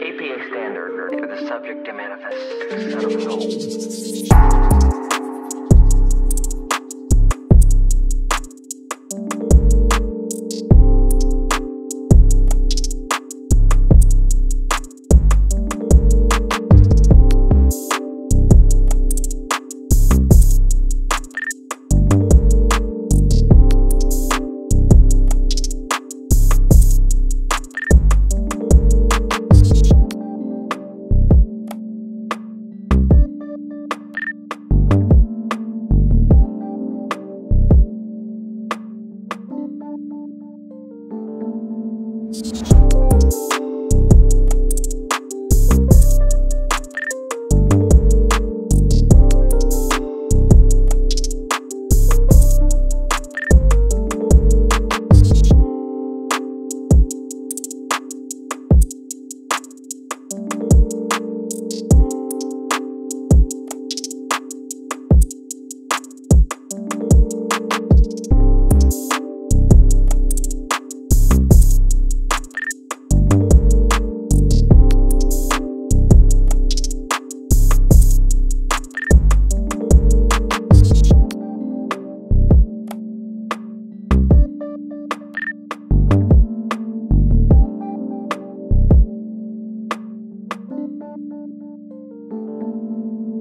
APA standard, the subject to manifest.